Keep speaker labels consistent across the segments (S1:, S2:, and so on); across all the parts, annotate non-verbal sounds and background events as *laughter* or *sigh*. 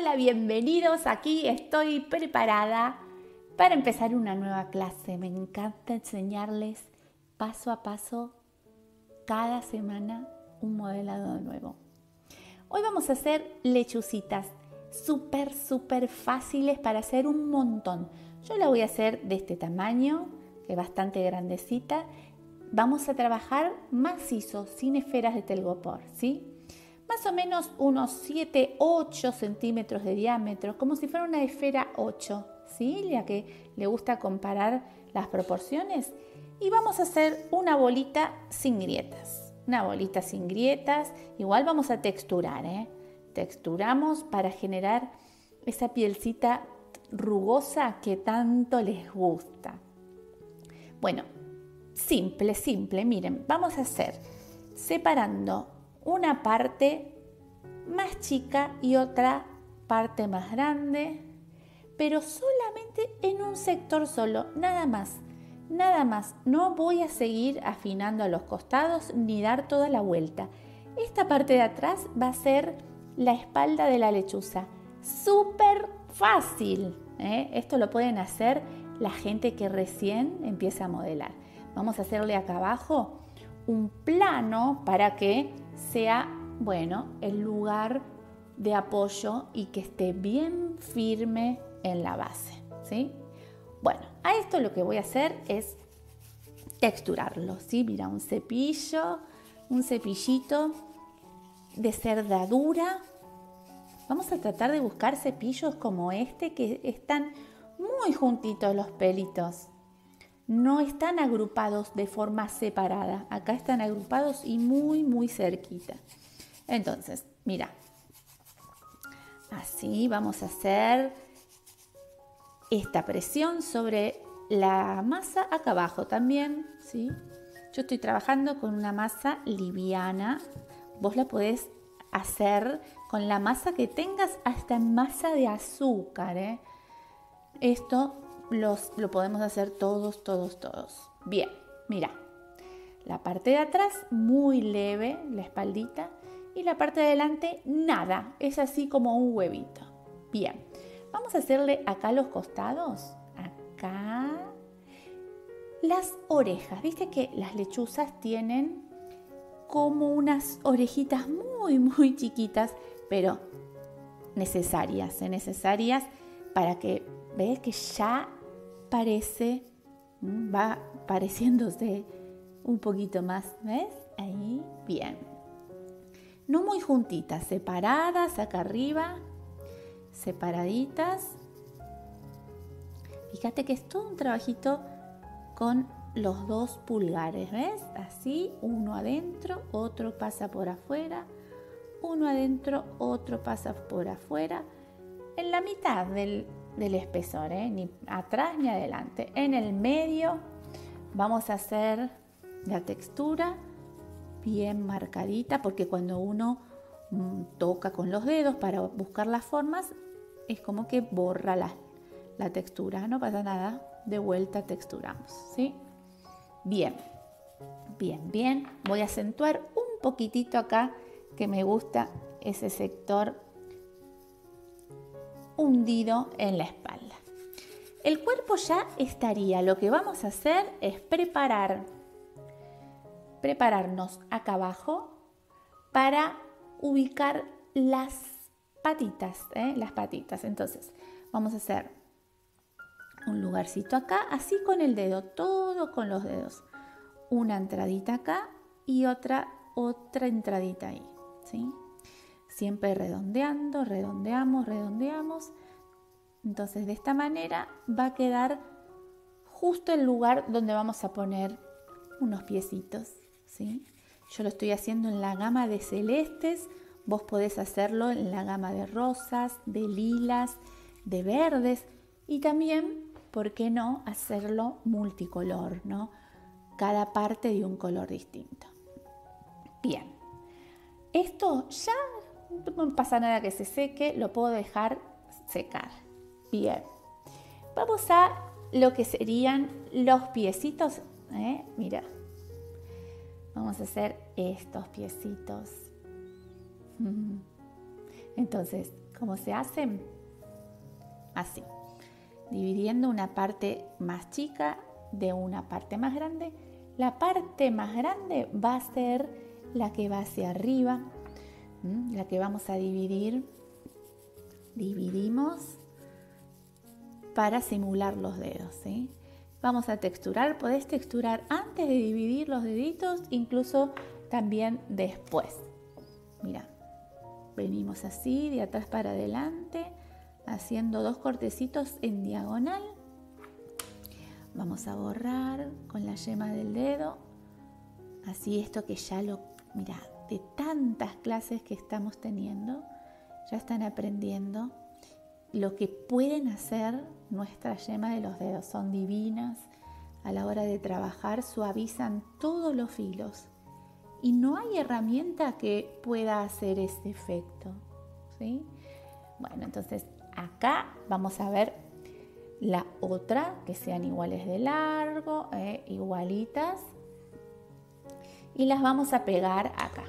S1: Hola, bienvenidos. Aquí estoy preparada para empezar una nueva clase. Me encanta enseñarles paso a paso cada semana un modelado nuevo. Hoy vamos a hacer lechucitas súper, súper fáciles para hacer un montón. Yo la voy a hacer de este tamaño, que es bastante grandecita. Vamos a trabajar macizo, sin esferas de telgopor, ¿sí? Más o menos unos 7, 8 centímetros de diámetro, como si fuera una esfera 8, ¿sí? Ya que le gusta comparar las proporciones. Y vamos a hacer una bolita sin grietas. Una bolita sin grietas. Igual vamos a texturar, ¿eh? Texturamos para generar esa pielcita rugosa que tanto les gusta. Bueno, simple, simple. Miren, vamos a hacer separando una parte más chica y otra parte más grande, pero solamente en un sector solo, nada más. Nada más, no voy a seguir afinando a los costados ni dar toda la vuelta. Esta parte de atrás va a ser la espalda de la lechuza. Súper fácil. ¿eh? Esto lo pueden hacer la gente que recién empieza a modelar. Vamos a hacerle acá abajo un plano para que sea, bueno, el lugar de apoyo y que esté bien firme en la base, ¿sí? Bueno, a esto lo que voy a hacer es texturarlo, ¿sí? Mira, un cepillo, un cepillito de cerdadura. Vamos a tratar de buscar cepillos como este que están muy juntitos los pelitos, no están agrupados de forma separada. Acá están agrupados y muy, muy cerquita. Entonces, mira, así vamos a hacer esta presión sobre la masa acá abajo también, ¿sí? Yo estoy trabajando con una masa liviana. Vos la podés hacer con la masa que tengas hasta masa de azúcar, ¿eh? Esto lo podemos hacer todos, todos, todos. Bien, mira. La parte de atrás muy leve, la espaldita, y la parte de adelante nada, es así como un huevito. Bien, vamos a hacerle acá los costados, acá, las orejas. Viste que las lechuzas tienen como unas orejitas muy, muy chiquitas, pero necesarias, ¿eh? necesarias para que veas que ya parece, va pareciéndose un poquito más, ¿ves? Ahí, bien. No muy juntitas, separadas acá arriba, separaditas. Fíjate que es todo un trabajito con los dos pulgares, ¿ves? Así, uno adentro, otro pasa por afuera, uno adentro, otro pasa por afuera, en la mitad del, del espesor, ¿eh? ni atrás ni adelante. En el medio vamos a hacer la textura bien marcadita porque cuando uno mm, toca con los dedos para buscar las formas es como que borra la, la textura, no pasa nada, de vuelta texturamos, ¿sí? Bien, bien, bien. Voy a acentuar un poquitito acá que me gusta ese sector hundido en la espalda. El cuerpo ya estaría. Lo que vamos a hacer es preparar, prepararnos acá abajo para ubicar las patitas, ¿eh? las patitas. Entonces, vamos a hacer un lugarcito acá, así con el dedo, todo con los dedos. Una entradita acá y otra, otra entradita ahí, ¿sí? Siempre redondeando, redondeamos, redondeamos. Entonces de esta manera va a quedar justo el lugar donde vamos a poner unos piecitos. ¿sí? Yo lo estoy haciendo en la gama de celestes, vos podés hacerlo en la gama de rosas, de lilas, de verdes y también, ¿por qué no?, hacerlo multicolor, ¿no? Cada parte de un color distinto. Bien, esto ya no pasa nada que se seque, lo puedo dejar secar. Bien, vamos a lo que serían los piecitos. ¿eh? Mira, vamos a hacer estos piecitos. Entonces, ¿Cómo se hacen? Así, dividiendo una parte más chica de una parte más grande. La parte más grande va a ser la que va hacia arriba, la que vamos a dividir. Dividimos para simular los dedos. Vamos a texturar, podés texturar antes de dividir los deditos, incluso también después. Mira, venimos así de atrás para adelante, haciendo dos cortecitos en diagonal. Vamos a borrar con la yema del dedo, así esto que ya lo, mira, de tantas clases que estamos teniendo, ya están aprendiendo lo que pueden hacer nuestra yema de los dedos. Son divinas. A la hora de trabajar suavizan todos los filos. Y no hay herramienta que pueda hacer ese efecto. ¿sí? Bueno, entonces acá vamos a ver la otra, que sean iguales de largo, eh, igualitas. Y las vamos a pegar acá.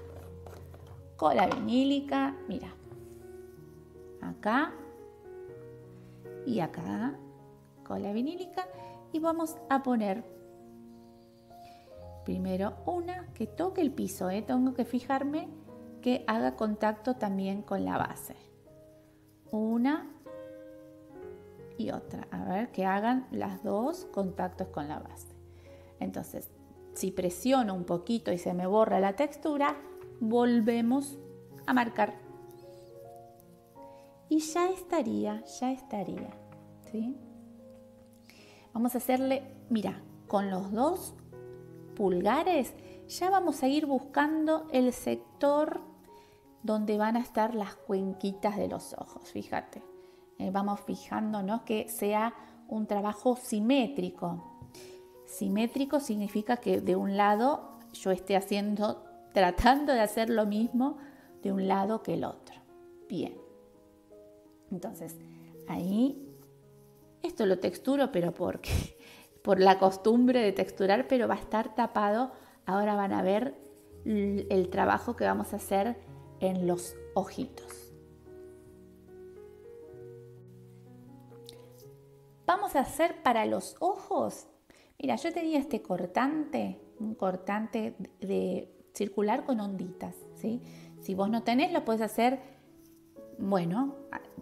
S1: Cola vinílica, mira. Acá y acá cola vinílica y vamos a poner primero una que toque el piso, ¿eh? tengo que fijarme que haga contacto también con la base. Una y otra, a ver que hagan las dos contactos con la base. Entonces, si presiono un poquito y se me borra la textura, volvemos a marcar y ya estaría, ya estaría. ¿sí? Vamos a hacerle, mira, con los dos pulgares ya vamos a ir buscando el sector donde van a estar las cuenquitas de los ojos, fíjate. Eh, vamos fijándonos que sea un trabajo simétrico. Simétrico significa que de un lado yo esté haciendo, tratando de hacer lo mismo de un lado que el otro. Bien. Entonces, ahí, esto lo texturo, pero porque, *laughs* por la costumbre de texturar, pero va a estar tapado. Ahora van a ver el trabajo que vamos a hacer en los ojitos. Vamos a hacer para los ojos. Mira, yo tenía este cortante, un cortante de circular con onditas, ¿sí? Si vos no tenés, lo puedes hacer, bueno,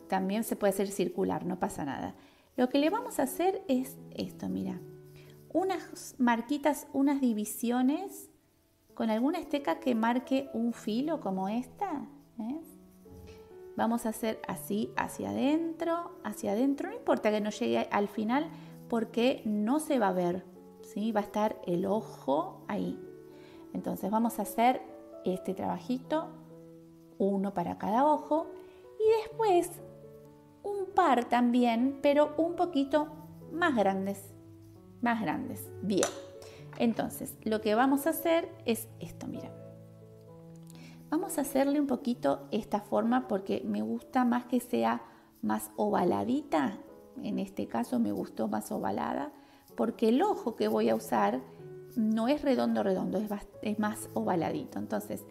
S1: también se puede hacer circular, no pasa nada. Lo que le vamos a hacer es esto, mira. Unas marquitas, unas divisiones con alguna esteca que marque un filo como esta. Vamos a hacer así hacia adentro, hacia adentro. No importa que no llegue al final porque no se va a ver. ¿sí? Va a estar el ojo ahí. Entonces vamos a hacer este trabajito, uno para cada ojo. Y después un par también, pero un poquito más grandes, más grandes. Bien, entonces lo que vamos a hacer es esto, mira. Vamos a hacerle un poquito esta forma porque me gusta más que sea más ovaladita. En este caso me gustó más ovalada porque el ojo que voy a usar no es redondo redondo, es, es más ovaladito. Entonces,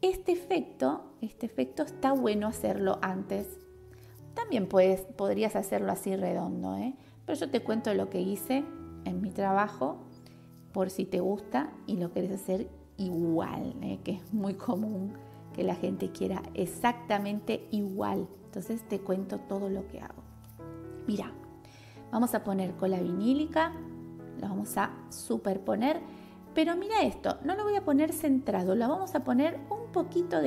S1: este efecto, este efecto está bueno hacerlo antes también puedes, podrías hacerlo así redondo, ¿eh? pero yo te cuento lo que hice en mi trabajo por si te gusta y lo quieres hacer igual, ¿eh? que es muy común que la gente quiera exactamente igual. Entonces te cuento todo lo que hago. Mira, vamos a poner cola vinílica, lo vamos a superponer, pero mira esto, no lo voy a poner centrado, lo vamos a poner un poquito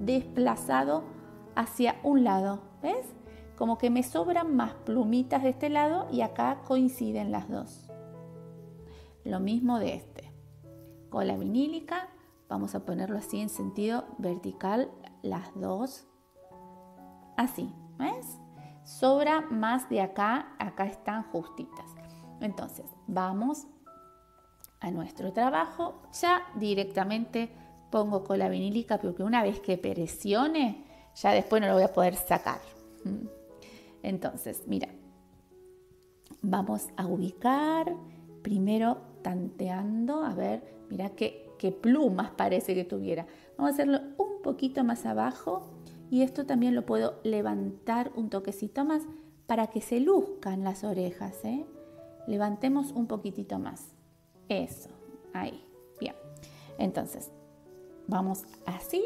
S1: desplazado hacia un lado, ¿ves? como que me sobran más plumitas de este lado y acá coinciden las dos. Lo mismo de este. Cola vinílica, vamos a ponerlo así en sentido vertical, las dos. Así, ¿ves? Sobra más de acá, acá están justitas. Entonces, vamos a nuestro trabajo. Ya directamente pongo cola vinílica porque una vez que presione, ya después no lo voy a poder sacar. Entonces, mira, vamos a ubicar primero tanteando, a ver, mira qué, plumas parece que tuviera. Vamos a hacerlo un poquito más abajo y esto también lo puedo levantar un toquecito más para que se luzcan las orejas. ¿eh? Levantemos un poquitito más. Eso, ahí, bien. Entonces, vamos así.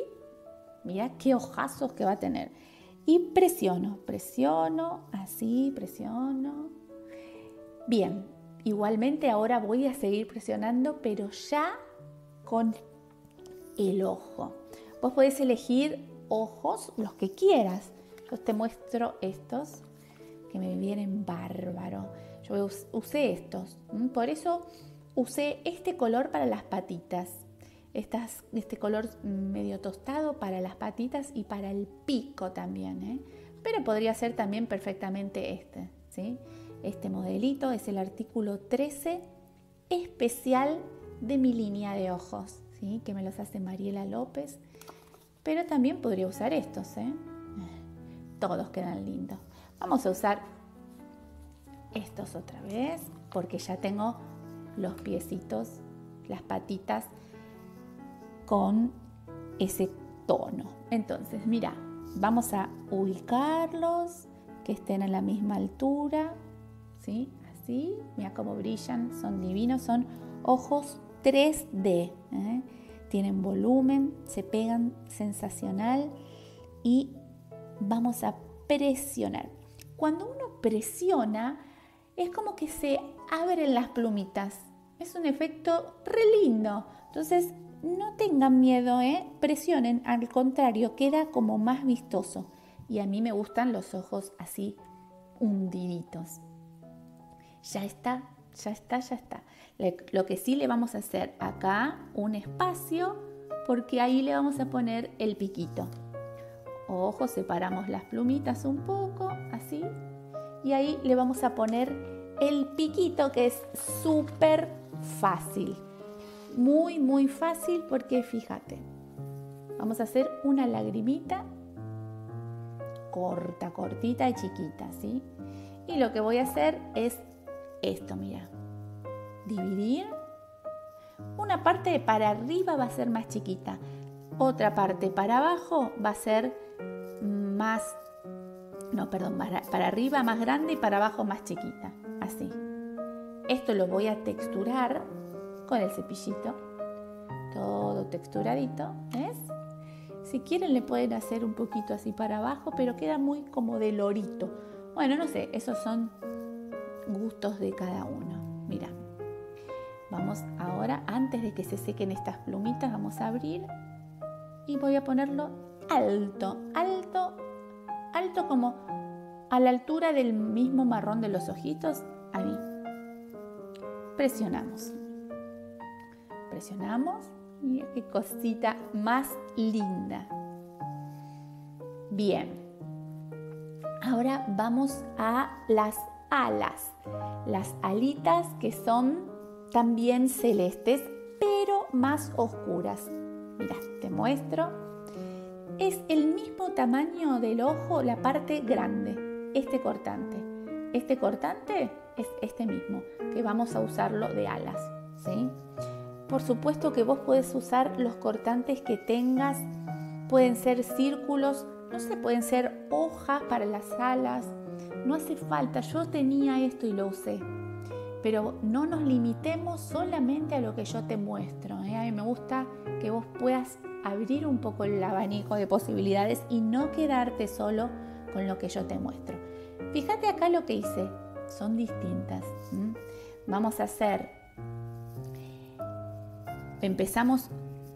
S1: Mira qué ojazos que va a tener. Y presiono, presiono, así, presiono. Bien, igualmente ahora voy a seguir presionando, pero ya con el ojo. Vos podés elegir ojos, los que quieras. Yo te muestro estos que me vienen bárbaro. Yo usé estos. Por eso usé este color para las patitas. este color medio tostado para las patitas y para el pico también. ¿eh? Pero podría ser también perfectamente este. ¿sí? Este modelito es el artículo 13 especial de mi línea de ojos, ¿sí? que me los hace Mariela López pero también podría usar estos, ¿eh? *laughs* Todos quedan lindos. Vamos a usar estos otra vez porque ya tengo los piecitos, las patitas con ese tono. Entonces, mira, vamos a ubicarlos que estén a la misma altura, ¿sí? Así, mira cómo brillan, son divinos, son ojos 3D. ¿eh? tienen volumen, se pegan sensacional y vamos a presionar. Cuando uno presiona, es como que se abren las plumitas. Es un efecto re lindo. Entonces, no tengan miedo, ¿eh? presionen, al contrario, queda como más vistoso. Y a mí me gustan los ojos así hundiditos. Ya está, ya está, ya está. Lo que sí le vamos a hacer acá un espacio porque ahí le vamos a poner el piquito. Ojo, separamos las plumitas un poco, así. Y ahí le vamos a poner el piquito que es súper fácil. Muy, muy fácil porque fíjate. Vamos a hacer una lagrimita corta, cortita y chiquita, ¿sí? Y lo que voy a hacer es esto, mira dividir. Una parte para arriba va a ser más chiquita, otra parte para abajo va a ser más, no, perdón, para arriba más grande y para abajo más chiquita, así. Esto lo voy a texturar con el cepillito, todo texturadito, ¿ves? Si quieren le pueden hacer un poquito así para abajo, pero queda muy como de lorito. Bueno, no sé, esos son gustos de cada uno. Mira. Vamos ahora, antes de que se sequen estas plumitas, vamos a abrir y voy a ponerlo alto, alto, alto como a la altura del mismo marrón de los ojitos, ahí. Presionamos. Presionamos. Mira qué cosita más linda. Bien. Ahora vamos a las alas. Las alitas que son también celestes, pero más oscuras. Mira, te muestro. Es el mismo tamaño del ojo, la parte grande, este cortante. Este cortante es este mismo, que vamos a usarlo de alas, ¿sí? Por supuesto que vos puedes usar los cortantes que tengas, pueden ser círculos, no sé, pueden ser hojas para las alas, no hace falta, yo tenía esto y lo usé, pero no nos limitemos solamente a lo que yo te muestro. ¿eh? A mí me gusta que vos puedas abrir un poco el abanico de posibilidades y no quedarte solo con lo que yo te muestro. Fíjate acá lo que hice, son distintas. Vamos a hacer, empezamos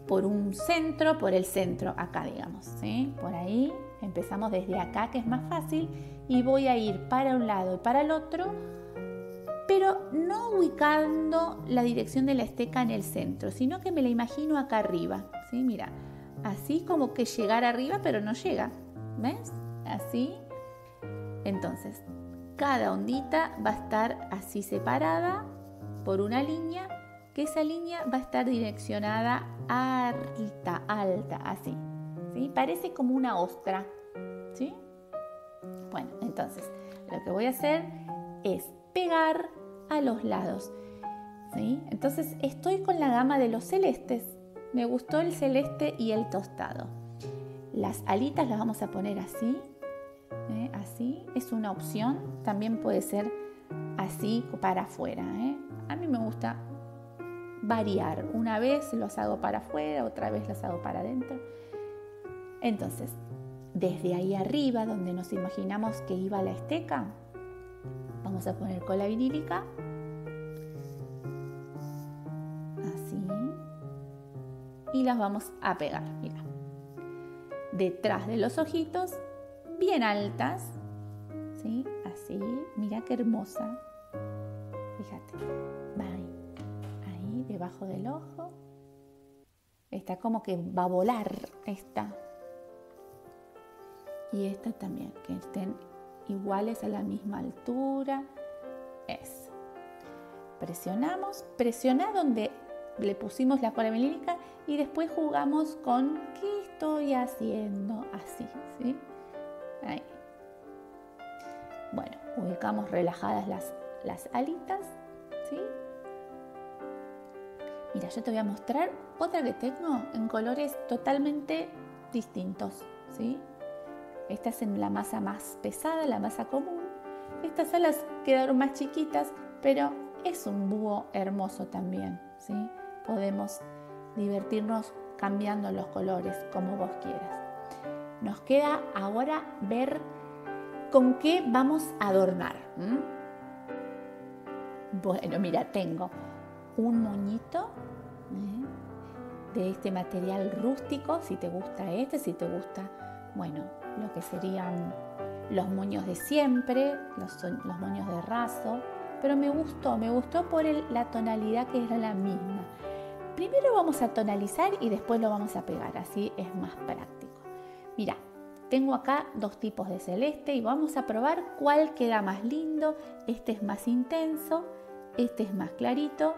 S1: por un centro, por el centro, acá digamos, ¿sí? por ahí, empezamos desde acá que es más fácil y voy a ir para un lado y para el otro pero no ubicando la dirección de la esteca en el centro, sino que me la imagino acá arriba. ¿Sí? Mira, así como que llegar arriba, pero no llega. ¿Ves? Así. Entonces, cada ondita va a estar así separada por una línea, que esa línea va a estar direccionada alta, alta, así. ¿sí? Parece como una ostra. ¿sí? Bueno, entonces, lo que voy a hacer es pegar a los lados. ¿sí? Entonces estoy con la gama de los celestes. Me gustó el celeste y el tostado. Las alitas las vamos a poner así, ¿eh? así, es una opción, también puede ser así para afuera. ¿eh? A mí me gusta variar, una vez los hago para afuera, otra vez los hago para adentro. Entonces, desde ahí arriba, donde nos imaginamos que iba la esteca, vamos a poner cola vinílica. Y las vamos a pegar, mira. Detrás de los ojitos, bien altas. ¿Sí? Así. Mira qué hermosa. Fíjate. Ahí. Ahí, debajo del ojo. Está como que va a volar esta y esta también, que estén iguales a la misma altura. Eso. Presionamos, presiona donde le pusimos la cola milínica y después jugamos con qué estoy haciendo así, ¿sí? Bueno, ubicamos relajadas las, las alitas, ¿sí? Mira, yo te voy a mostrar otra que tengo en colores totalmente distintos, ¿sí? Esta es en la masa más pesada, la masa común. Estas alas quedaron más chiquitas, pero es un búho hermoso también. ¿sí? Podemos divertirnos cambiando los colores como vos quieras. Nos queda ahora ver con qué vamos a adornar. Bueno, mira, tengo un moñito de este material rústico, si te gusta este, si te gusta, bueno, lo que serían los moños de siempre, los moños de raso, pero me gustó, me gustó por la tonalidad que era la misma. Primero vamos a tonalizar y después lo vamos a pegar, así es más práctico. Mira, tengo acá dos tipos de celeste y vamos a probar cuál queda más lindo. Este es más intenso, este es más clarito.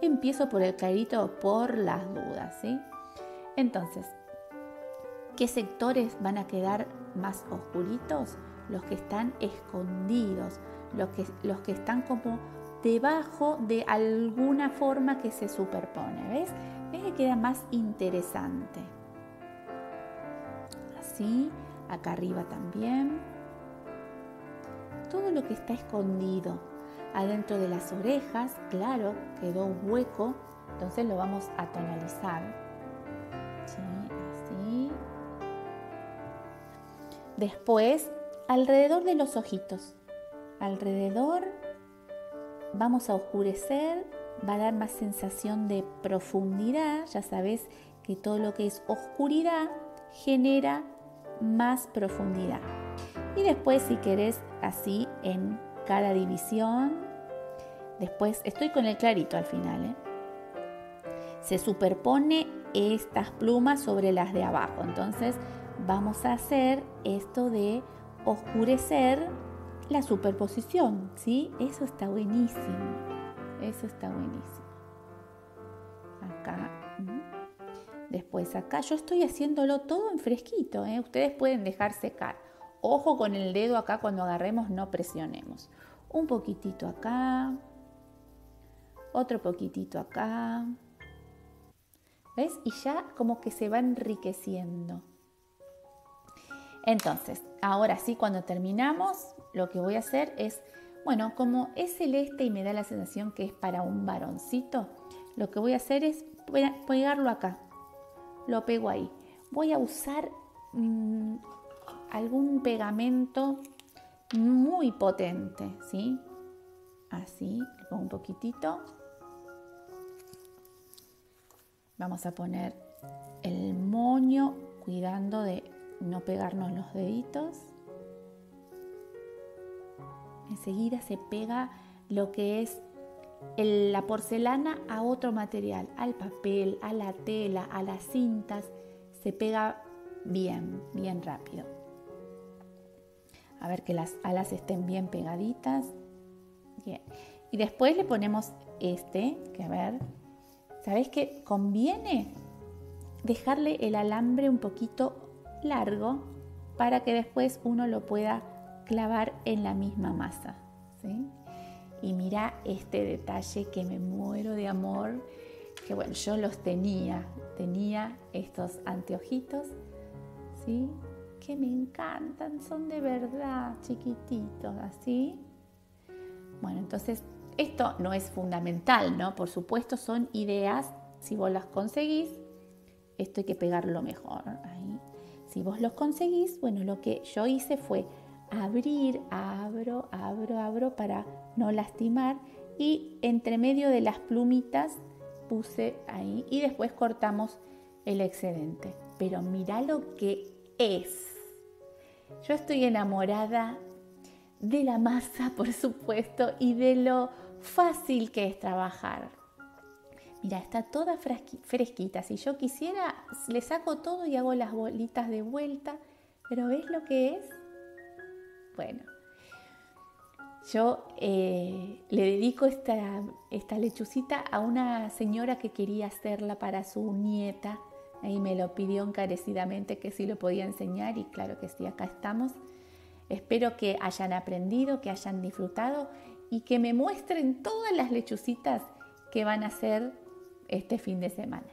S1: Empiezo por el clarito por las dudas, ¿sí? Entonces, ¿Qué sectores van a quedar más oscuritos? Los que están escondidos, los que, los que están como debajo de alguna forma que se superpone. ¿Ves? ¿Ves que queda más interesante? Así, acá arriba también. Todo lo que está escondido. Adentro de las orejas, claro, quedó un hueco, entonces lo vamos a tonalizar. Después, alrededor de los ojitos. Alrededor vamos a oscurecer, va a dar más sensación de profundidad. Ya sabes que todo lo que es oscuridad genera más profundidad. Y después, si querés, así en cada división. Después, estoy con el clarito al final. ¿eh? Se superpone estas plumas sobre las de abajo. Entonces, vamos a hacer esto de oscurecer la superposición, ¿sí? Eso está buenísimo. Eso está buenísimo. Acá. Después acá. Yo estoy haciéndolo todo en fresquito, ¿eh? Ustedes pueden dejar secar. Ojo con el dedo acá cuando agarremos, no presionemos. Un poquitito acá. Otro poquitito acá. ¿Ves? Y ya como que se va enriqueciendo. Entonces, ahora sí, cuando terminamos, lo que voy a hacer es, bueno, como es celeste y me da la sensación que es para un varoncito, lo que voy a hacer es pegarlo acá. Lo pego ahí. Voy a usar mm, algún pegamento muy potente, ¿sí? Así, un poquitito. Vamos a poner el moño cuidando de no pegarnos los deditos. Enseguida se pega lo que es la porcelana a otro material, al papel, a la tela, a las cintas. Se pega bien, bien rápido. A ver que las alas estén bien pegaditas. Bien. Y después le ponemos este, que ver, ¿sabes qué? Conviene dejarle el alambre un poquito largo para que después uno lo pueda clavar en la misma masa. Y mira este detalle que me muero de amor, que bueno, yo los tenía, tenía estos anteojitos, ¿sí? Que me encantan, son de verdad chiquititos, así. Bueno, entonces esto no es fundamental, ¿no? Por supuesto son ideas, si vos las conseguís, esto hay que pegarlo mejor. Si vos los conseguís, bueno, lo que yo hice fue abrir, abro, abro, abro para no lastimar y entre medio de las plumitas puse ahí y después cortamos el excedente. Pero mira lo que es. Yo estoy enamorada de la masa, *laughs* por supuesto, y de lo fácil que es trabajar. Mira, está toda fresquita. Si yo quisiera, le saco todo y hago las bolitas de vuelta. Pero ¿ves lo que es? Bueno, yo eh, le dedico esta, esta lechucita a una señora que quería hacerla para su nieta. Ahí me lo pidió encarecidamente que sí lo podía enseñar y claro que sí, acá estamos. Espero que hayan aprendido, que hayan disfrutado y que me muestren todas las lechucitas que van a hacer este fin de semana.